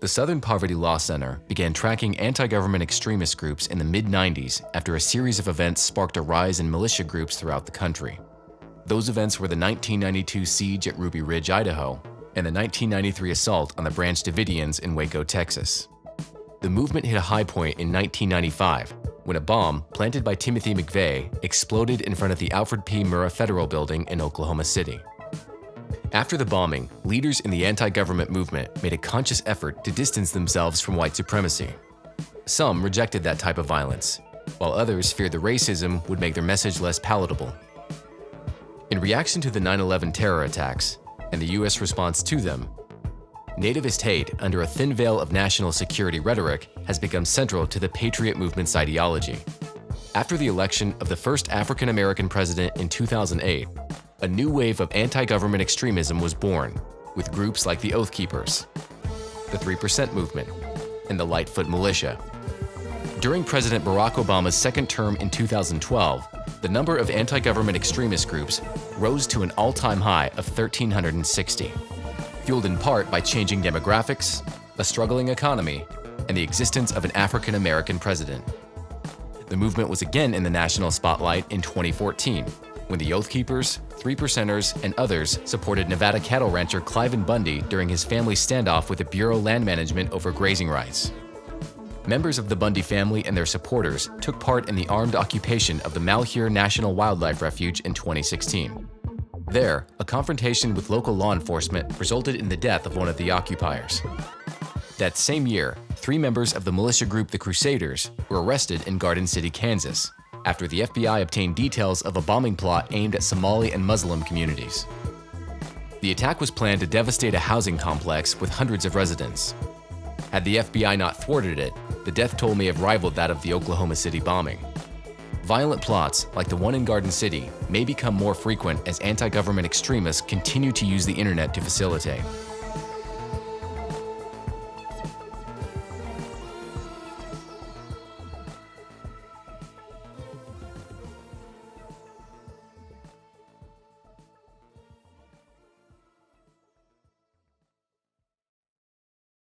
The Southern Poverty Law Center began tracking anti-government extremist groups in the mid-90s after a series of events sparked a rise in militia groups throughout the country. Those events were the 1992 siege at Ruby Ridge, Idaho, and the 1993 assault on the Branch Davidians in Waco, Texas. The movement hit a high point in 1995 when a bomb planted by Timothy McVeigh exploded in front of the Alfred P. Murrah Federal Building in Oklahoma City. After the bombing, leaders in the anti-government movement made a conscious effort to distance themselves from white supremacy. Some rejected that type of violence, while others feared the racism would make their message less palatable. In reaction to the 9-11 terror attacks and the U.S. response to them, nativist hate under a thin veil of national security rhetoric has become central to the patriot movement's ideology. After the election of the first African American president in 2008, a new wave of anti-government extremism was born, with groups like the Oath Keepers, the 3% Movement, and the Lightfoot Militia. During President Barack Obama's second term in 2012, the number of anti-government extremist groups rose to an all-time high of 1,360, fueled in part by changing demographics, a struggling economy, and the existence of an African-American president. The movement was again in the national spotlight in 2014, when the Oath Keepers, Three Percenters, and others supported Nevada cattle rancher Cliven Bundy during his family's standoff with the Bureau of Land Management over grazing rights. Members of the Bundy family and their supporters took part in the armed occupation of the Malheur National Wildlife Refuge in 2016. There, a confrontation with local law enforcement resulted in the death of one of the occupiers. That same year, three members of the militia group the Crusaders were arrested in Garden City, Kansas, after the FBI obtained details of a bombing plot aimed at Somali and Muslim communities. The attack was planned to devastate a housing complex with hundreds of residents. Had the FBI not thwarted it, the death toll may have rivaled that of the Oklahoma City bombing. Violent plots, like the one in Garden City, may become more frequent as anti-government extremists continue to use the internet to facilitate.